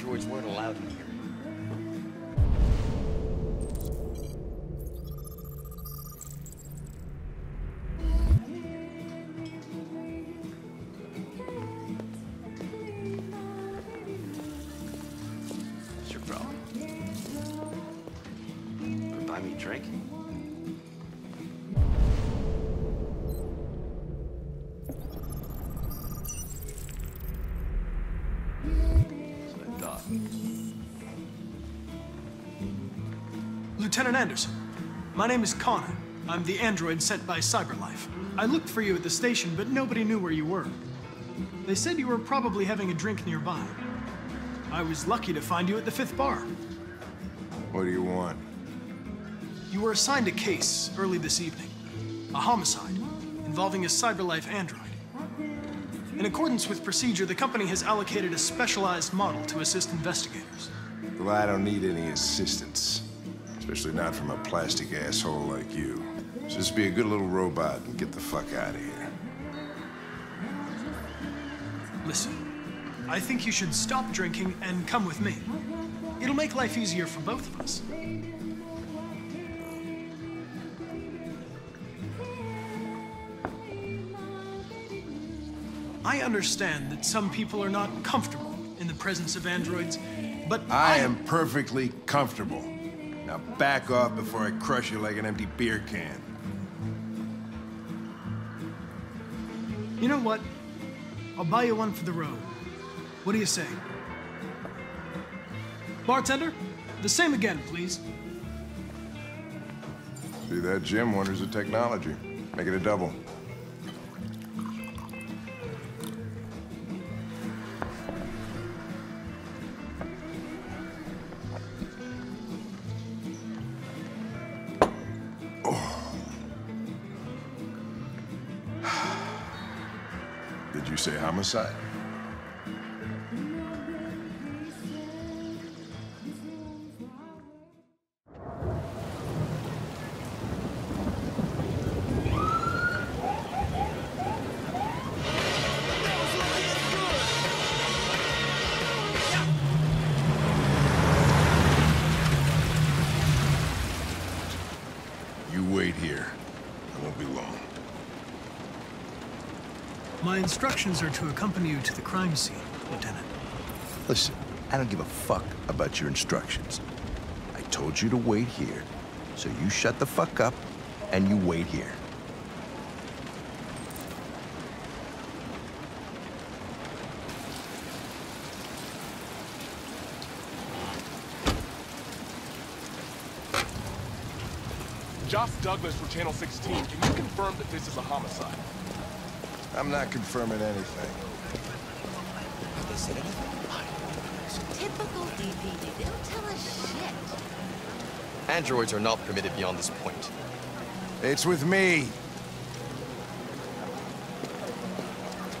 Androids weren't allowed Lieutenant Anderson, my name is Connor. I'm the android sent by CyberLife. I looked for you at the station, but nobody knew where you were. They said you were probably having a drink nearby. I was lucky to find you at the fifth bar. What do you want? You were assigned a case early this evening a homicide involving a CyberLife android. In accordance with procedure, the company has allocated a specialized model to assist investigators. Well, I don't need any assistance. Especially not from a plastic asshole like you. Just be a good little robot and get the fuck out of here. Listen, I think you should stop drinking and come with me. It'll make life easier for both of us. I understand that some people are not comfortable in the presence of androids, but I am perfectly comfortable. Now back off before I crush you like an empty beer can. You know what? I'll buy you one for the road. What do you say? Bartender, the same again, please. See that, Jim? Wonders of technology. Make it a double. Say homicide? Instructions are to accompany you to the crime scene, Lieutenant. Listen, I don't give a fuck about your instructions. I told you to wait here, so you shut the fuck up and you wait here. Josh Douglas for Channel 16. Can you confirm that this is a homicide? I'm not confirming anything. They said anything? Typical DPD. They don't tell us shit. Androids are not permitted beyond this point. It's with me.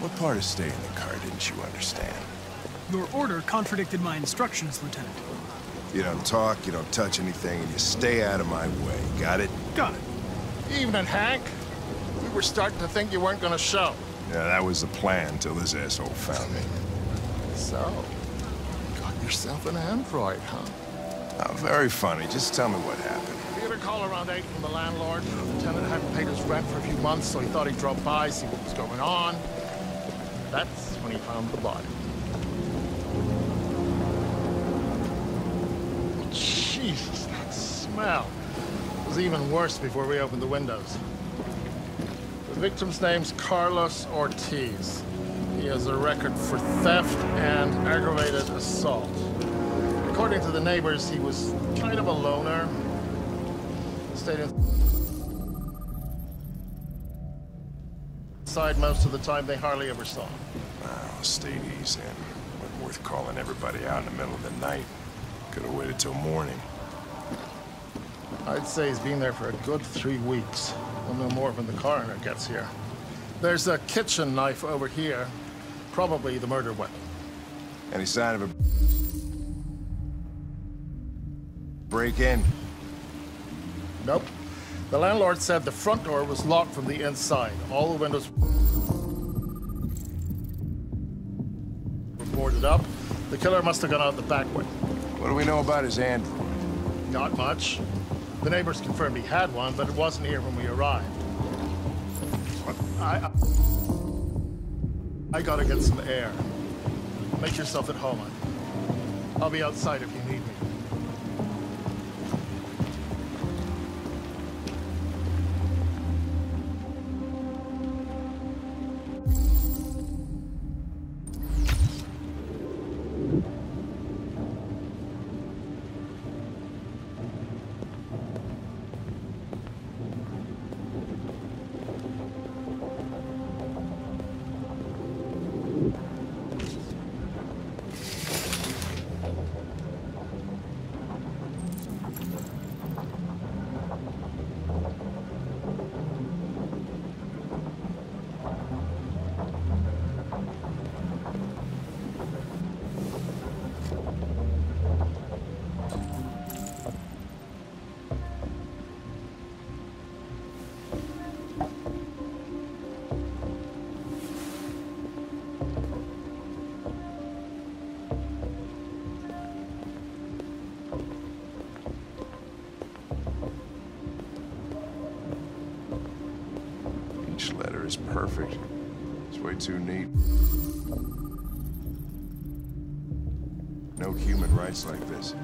What part of staying in the car didn't you understand? Your order contradicted my instructions, Lieutenant. You don't talk, you don't touch anything, and you stay out of my way. Got it? Got it. Evening, Hank. We were starting to think you weren't gonna show. Yeah, that was the plan till this asshole found me. So, got yourself an android, huh? Oh, very funny. Just tell me what happened. We had a call around 8 from the landlord. The tenant hadn't paid his rent for a few months, so he thought he'd drop by, see what was going on. That's when he found the body. Oh, Jesus, that smell. It was even worse before we opened the windows. The victim's name's Carlos Ortiz. He has a record for theft and aggravated assault. According to the neighbors, he was kind of a loner. Stayed inside most of the time. They hardly ever saw him. Oh, stayed easy. Wasn't worth calling everybody out in the middle of the night. Could have waited till morning. I'd say he's been there for a good three weeks. We'll know more when the coroner gets here. There's a kitchen knife over here. Probably the murder weapon. Any sign of a break-in? Nope. The landlord said the front door was locked from the inside. All the windows were boarded up. The killer must have gone out the back way. What do we know about his android? Not much. The neighbors confirmed he had one, but it wasn't here when we arrived. I... I gotta get some air. Make yourself at home. I'll be outside if you need Each letter is perfect. It's way too neat. No human writes like this.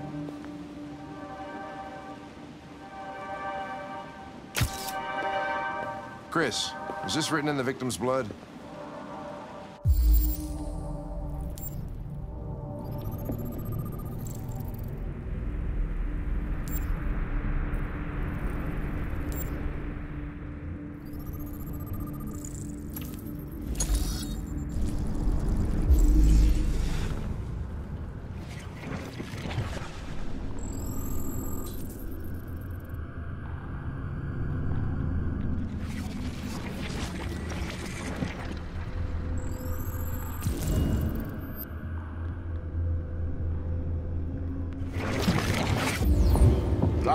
Chris, is this written in the victim's blood?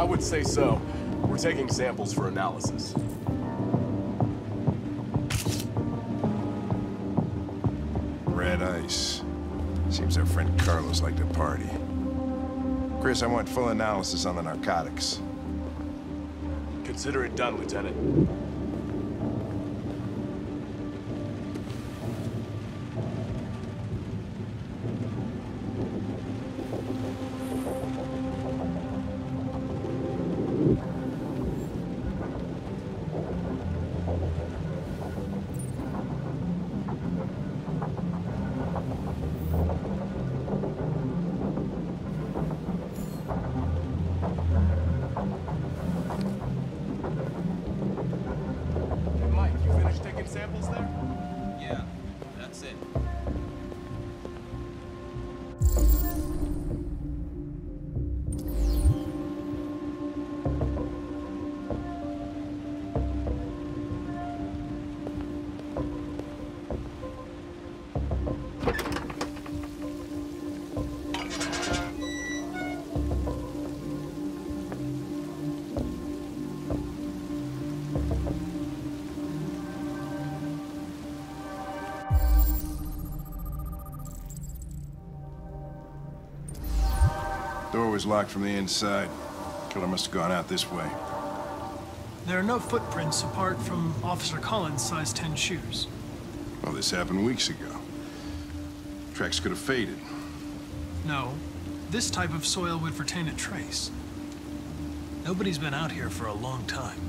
I would say so. We're taking samples for analysis. Red ice. Seems our friend Carlos liked to party. Chris, I want full analysis on the narcotics. Consider it done, Lieutenant. Samples there? Yeah, Door was locked from the inside. Killer must have gone out this way. There are no footprints apart from Officer Collins' size 10 shoes. Well, this happened weeks ago. Tracks could have faded. No, this type of soil would retain a trace. Nobody's been out here for a long time.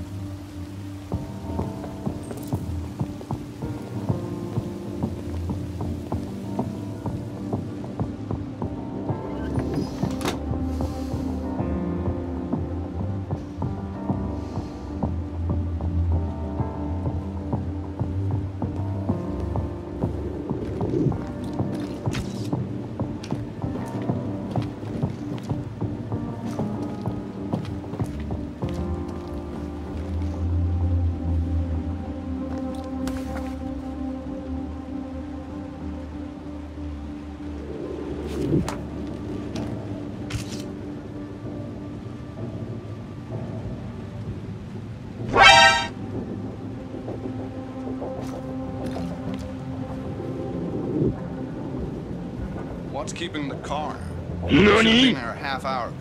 What's keeping the car? Should've there a half hour ago.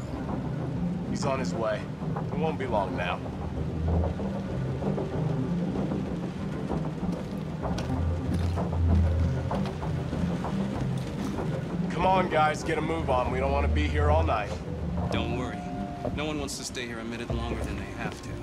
He's on his way. It won't be long now. Come on, guys, get a move on. We don't want to be here all night. Don't worry. No one wants to stay here a minute longer than they have to.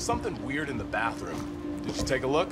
There's something weird in the bathroom. Did you take a look?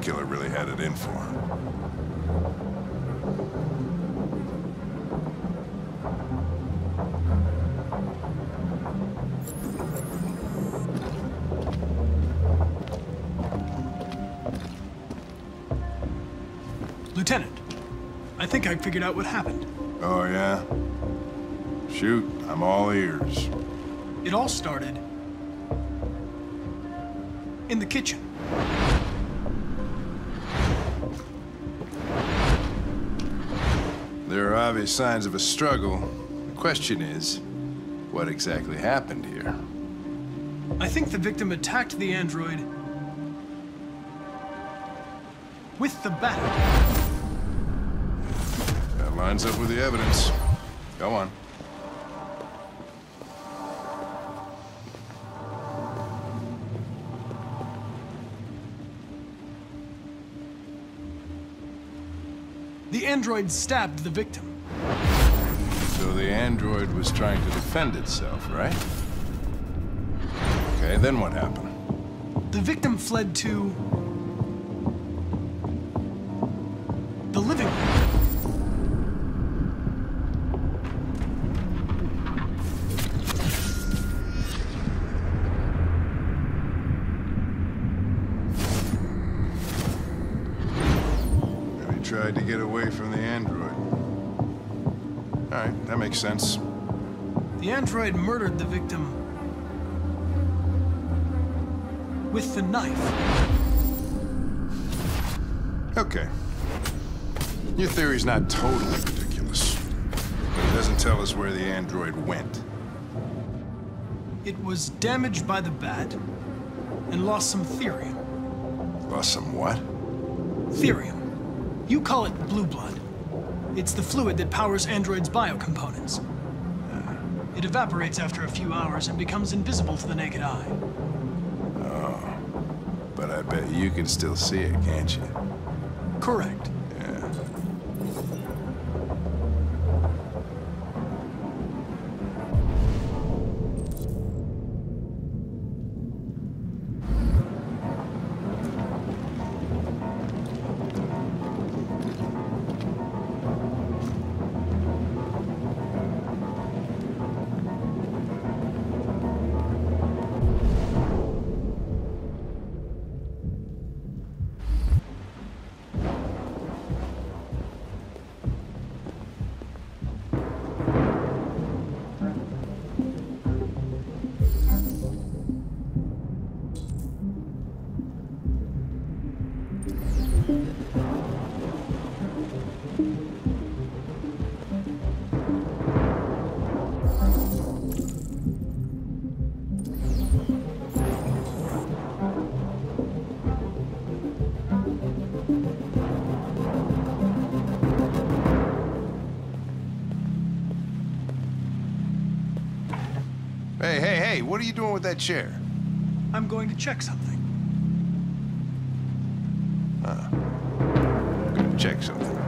Killer really had it in for him. Lieutenant, I think I figured out what happened. Oh, yeah? Shoot, I'm all ears. It all started in the kitchen. Obvious signs of a struggle. The question is, what exactly happened here? I think the victim attacked the android with the bat. That lines up with the evidence. Go on. The android stabbed the victim. So the android was trying to defend itself, right? Okay, then what happened? The victim fled to the living room. He tried to get away from the android. Right, that makes sense. The android murdered the victim with the knife. Okay. Your theory's not totally ridiculous, but it doesn't tell us where the android went. It was damaged by the bat and lost some thirium. Lost some what? Thirium. You call it blue blood. It's the fluid that powers androids' biocomponents. Uh, it evaporates after a few hours and becomes invisible to the naked eye. Oh. But I bet you can still see it, can't you? Correct. Hey, what are you doing with that chair? I'm going to check something. i'm going to Check something.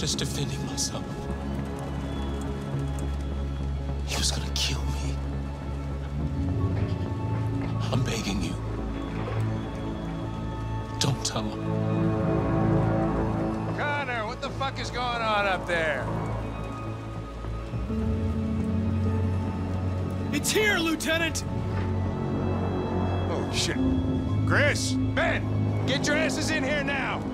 Just defending myself. He was gonna kill me. I'm begging you. Don't tell him. Connor, what the fuck is going on up there? It's here, Lieutenant! Oh, shit. Chris, Ben, get your asses in here now.